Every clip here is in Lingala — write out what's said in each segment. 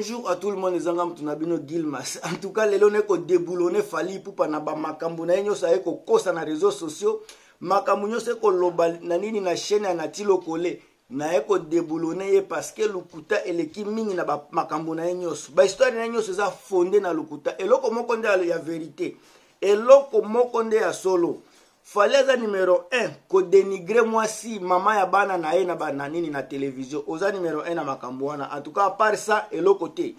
bonjour à tout le monde ezanga moto na bino gilmas en tout cas lelo naye kodebullone fali pupa na bamakambo na ye nyonso aye kokosa na réseau sociaux makambo nyonso ekoloba na nini na chaîne ya nati lokole naye ko deboulonne ye parce que lokuta eleki mingi na makambo na ye nyonso bahistoire na ye nyonso eza fonde na lokuta eloko moko nde ya verite eloko moko nde ya solo fali aza numero 1 kodenigre mwasi mama ya bana na ye na bana nini na televizio oza numero 1 na makambo wana en tout cas apart ça eloko te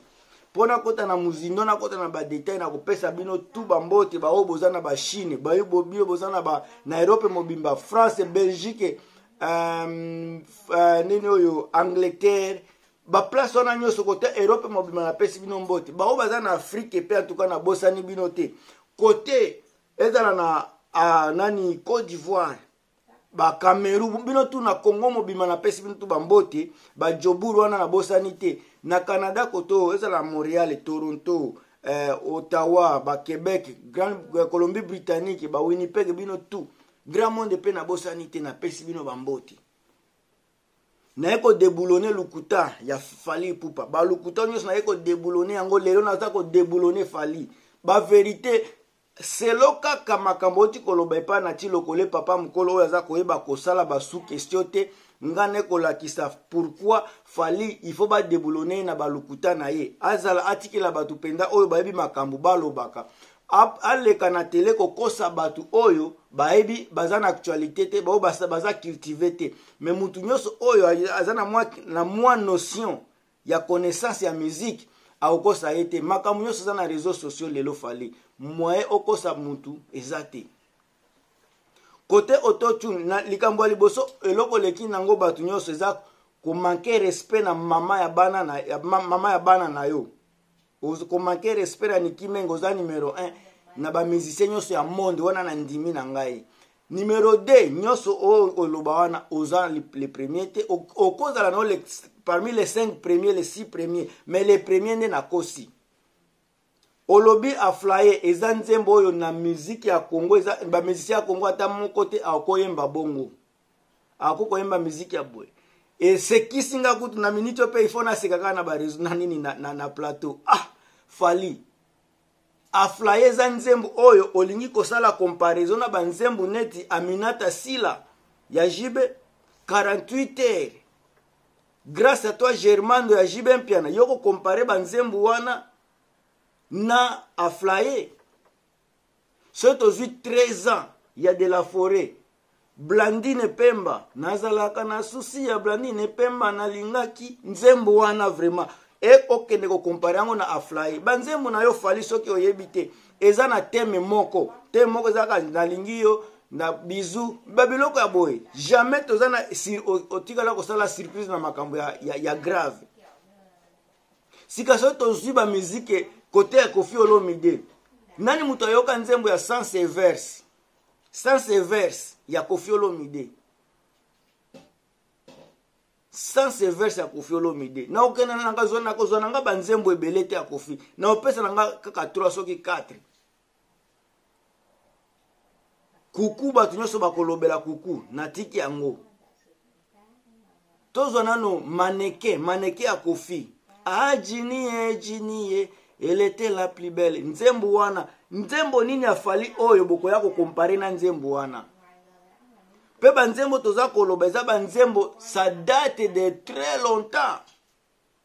mpo nakota na mozindo nakota na badetail na kopesa bino tu bambote baoyo boza na bachine bino boza na ba na erope mobimba france belgique um, uh, nini oyo angleterre baplace wana nyonso kote europe mobima napesi bino mbote baoyo baza na afrike mpe antuka nabosani bino te kote ezala na uh, nani cote d'ivoire bakameru bino tu na congo mobima napesi bino tu bambote bajobur wana nabosani te na canada koto ezala montreal toronto eh, ottawa baquebec grand eh, colombie britannique bawinnipeg bino tu Grand Monde mpe nabosani te napesi bino bambote naye kodeboulone lokuta ya fali pupa balokuta nyonso naye kodeboulone yango lelo naza kodeboulone fali baverité selo kaka makambo oti koloba epai na ti lokole papa mokolo oyo aza koyeba kosala basu kestio te nga ne kolakisa pourkui fali il faut badeboulone ye na balokuta na ye azala atikela bato mpenza oyo bayebi makambo balobaka aleka na tele kokosa bato oyo bayebi baza na actualité te baoyo baza cultive te mais motu nyonso oyo aza na mwa, na mwa notion ya connaissance ya musique akokosa ye te makambo nyonso eza na réseau sociaux lelo fali moye okosa mutu eza te kote autotune na likambo ya liboso eloko eleki nango bato nyonso eza komanke respect na mama ya bana na, ya, mama ya bana na yo okomanke respect na niki menge oza numero 1 na bamusicien nyonso ya monde wana na ndimi na ngai numero 2 nyonso oyo oloba wana oza le premier te okozala nao parmi les 5 premier les 6 premier mais le premier nde nakosi olobi aflaye eza nzembo oyo na miziki ya congo bamusicien ya congo ata moko te akoyemba bongo ako koyemba miziki ya boye esekisi nga kutu na miniti oyo mpe ifo naseka kaka na bareseau na nini na, na, na plateau ah fali aflaye eza nzembo oyo olingi kosala comparaison na banzembo neti aminata sila ya jibe 48 heures grâce à toi germando ya jibe mpiana yo kokompare banzembo wana na aflaye soki tozwi 13 ans ya de la foret blandine pemba nazalaka na susi ya blandine pemba nalingaki nzembo wana vraiment e okende kokompare yango na aflai banzembo na yo fali soki oyebi te eza na teme moko teme moko ezalaka nalingi yo na bizu babiloko ya boye jamais toza na otikala kosala surprise na makambo ya, ya, ya grave sika soki tozwi bamizike kote ya kofi olomide nani moto ayoka nzembo ya sans severs sans severs ya kofi olomide sans severs ya kofi olomide naokenda nakozwa na nga banzembo ebele te ya kofi naopesa na nga kaka 3 soki 4 kuku bato nyonso bakolobela kuku natiki yango tozwa nano maneke maneke ya kofi ajini ah, ye jini ye elete la plus belle nzembo wana nzembo nini afali oyo bokoya kokompare na nzembo wana mpe banzembo toza koloba eza banzembo ça date de très longtemps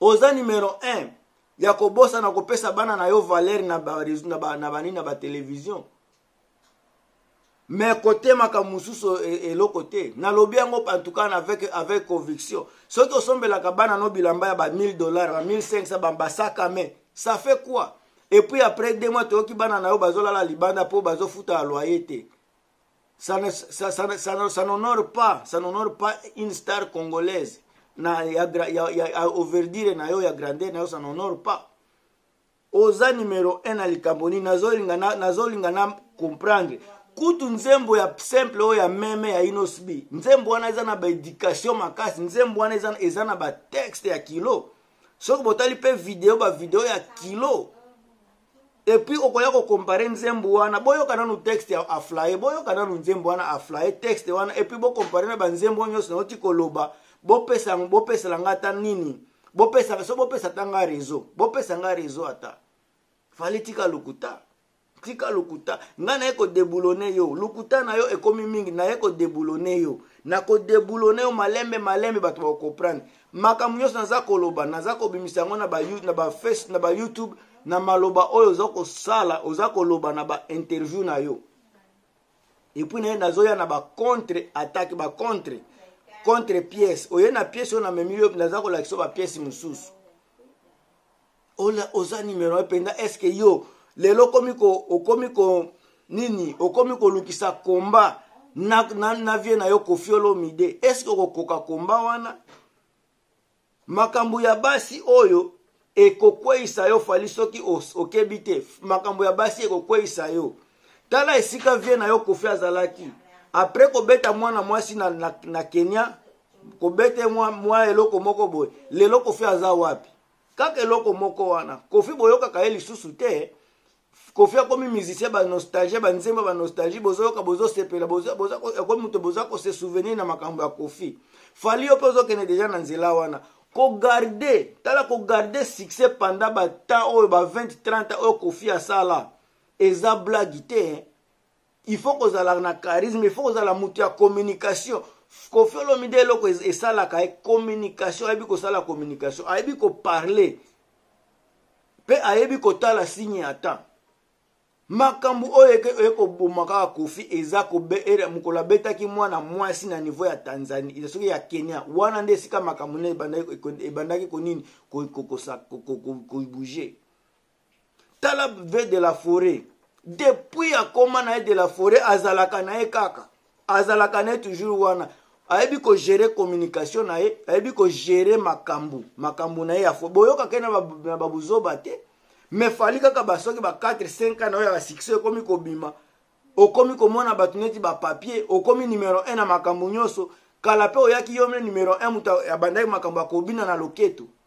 oza numero 1 ya kobosana kopesa bana na yo valeur na banini na ba, na, ba, na batelevizio me kotemaka mosusu e, eloko te nalobi yango pantukan avec, avec conviction soki osombelaka bana no bilamba ya ba 1000 dollars ba 1500 bambasaka me ça fait quoi epuis après deux mois toyoki bana na yo bazolala libanda mpo bazofuta ya loye te ça ne ça, ça, ça, ça, ça n'honore pas ça n'honore pas une star congolaise na ya, ya, ya, ya overdire na yo ya grandeur na yo ça n'honore pas oza numero 1 na likambo nini nazolinga na, nazolinga na comprendre kutu nzembo ya simple oyo ya meme ya inosb nzembo wana eza na baeducation makasi nzembo wana eza, eza na batexte ya kilo soki botali mpe video bavideo ya kilo epuis okoya kokompare nzembo wana boyoka nanu texte ya aflaye boyoka nanu nzembo wana aflaye texte wana epuis bokompare na banzembo nyonso nauti koloba bopesa bopesela nga ata nini bopesa so bopesa ata nga reseau bopesa nga reseau ata fali tika lokuta tika lokuta ngai naye kodeboulone yo lokuta na yo ekomi mingi naye kodeboulone yo nakodeboulone yo malembe malembe bato bakokomprendre makambo nyonso naza koloba naza kobimisa yango na baface na, ba face, na ba youtube na maloba oyo oza kosala oza koloba na bainterview na yo epuis naye nazoya na bacontre attaque bacontre contre pièce oye na pièce oyo namemi yo naza kolakisa yo bapièce mosusu Ola oza numero 1 penza est ce que yo lelo okomi ko okomi ko nini okomi kolukisa komba na, na, na vie na yo kofi olomide eske okokoka komba wana makambo ya basi oyo ekokweisa yo fali soki okebi te makambo ya basi ekokweisa yo tala esika vie na yo kofi azalaki apres kobeta mwana mwasi na, na, na kenya kobete mwa, mwa eloko moko boye lelo kofi aza wapi kaka eloko moko wana kofi boyokaka ye lisusu te kofi akomi musicien banostalgie banzembo banostalgie bozoyoka bozosepela ekomi moto boza kose souvenir na makambo ya kofi fali yo mpe ozokende deja na nzela wana kogarde tala kogarde succès panda batemp oyo ba 20 30 oyo kofi asala eza blagi te il faut kozala na charisme il faut kozala moto ya communication kofi olomide eloko esalaka ye communication ayebi kosala communication ayebi koparle mpe ayebi kotala signe ya temps makambo oyo eye koboma kaka kofi eza er, mokolo abetaki mwana mwasi na niveau ya tanzanie soki ya kenya wana nde esika makambo nde ebandaki konini kobouge tala ve de la foret depuis akoma na ye de la foret azalaka na ye kaka azalaka na ye toujours wana ayebi kogere communication na ye ayebi kogere makambo makambo na ye ya fo boyokaka ye na babuzoba te me fali kaka basoki ba 4 5 na oyo ya basuccès ekomi kobima okomi komona bato neti bapapier okomi numero 1 na makambo nyonso kala mpe oyaki yo mne numero 1 moto abandaki makambo ya kobina na loketo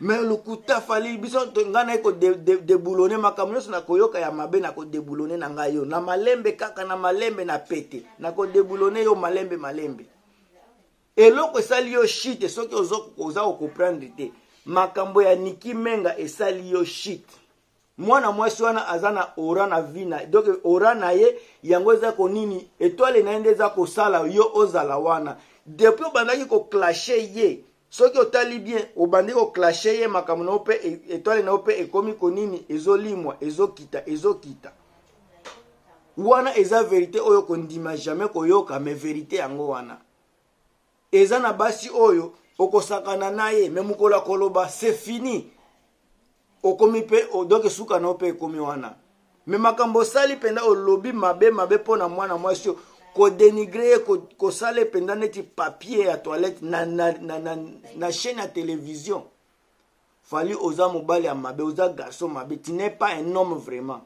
me lokuta fali biso ngai naye kodeboulone makambo nyonso nakoyoka ya mabe nakodeboulone na ngai yo na malembe kaka na malembe na pete nakodeboulone yo malembe malembe eloko esali yo shite soki oza kokomprendre te makambo ya niki menga esali yo shite mwana mwasi wana aza na ora na vie na donc ora na ye yango eza konini etwale na ye nde eza kosala yo ozala wana depuis obandaki koclashe ye soki otali bien obandi koclashe ye makambo na yo mpe e, etwale na yo mpe ekomi konini ezolimwa ezokita ezokita wana eza verite oyo kondima jamais koyoka mais verite yango wana eza na basi oyo okosakana na ye me mokolo akoloba se fini okomi mpe donc esuka na yo mpe ekomi wana me makambo osali mpenza olobi mabe mabe mpo na mwana mwasi oyo kodenigre ye kosala ye mpenza neti papier ya toilette na, na, na, na, na chaîne ya télévision fali oza mobali ya mabe oza garçon mabe tu n'es pas un homme vraiment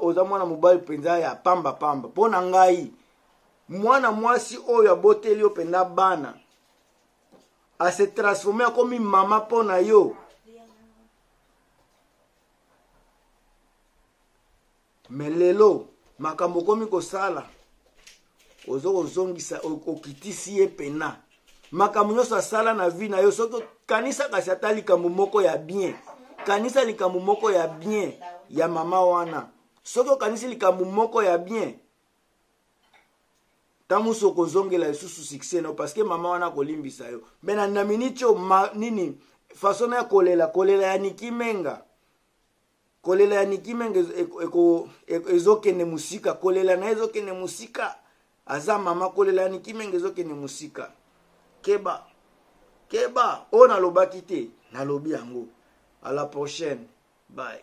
oza mwana mobali mpenza ya pamba pamba mpo na ngai mwana mwasi oyo aboteli yo mpenza bana ase transforme akomi mama mpo na yo mais lelo makambo okomi kosala ozo kozongisa okitisi ye pena makambo nyonso asala na vie na yo soki kanisa kasi ata likambo moko ya bien kanisa likambo moko ya bien ya mama wana soki okanisi likambo moko ya bien ntango mosusu okozongela lisusu succès na yo parce que mama wana akolimbisa yo me na, na miniti oyo nini faso na ya kolela kolela ya nikimenga kolela ya niki menge ezokende mosika kolela na ye ezokende mosika aza mama kolela ya niki menge ezokende mosika keba keba oyo nalobaki te nalobi yango à la prochaine bye